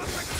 Perfect.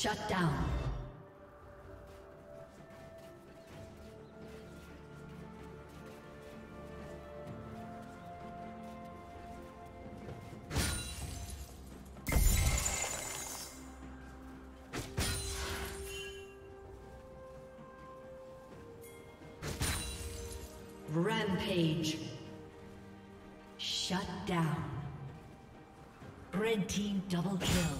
Shut down. Rampage. Shut down. Red team double kill.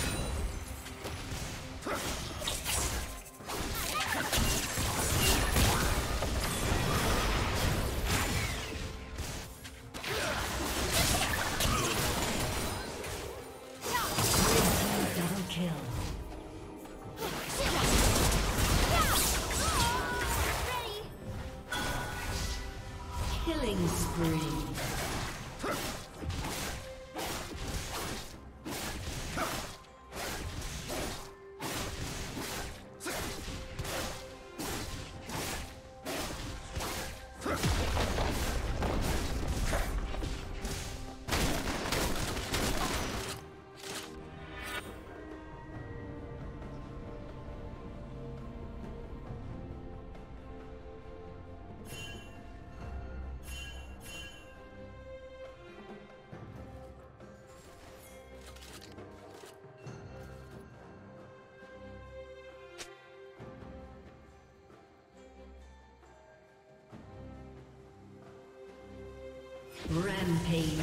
Rampage.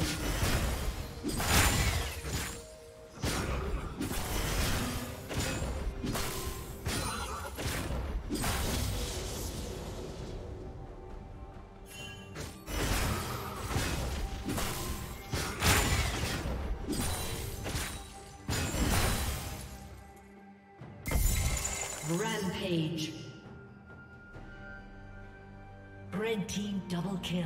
Rampage. Red team double kill.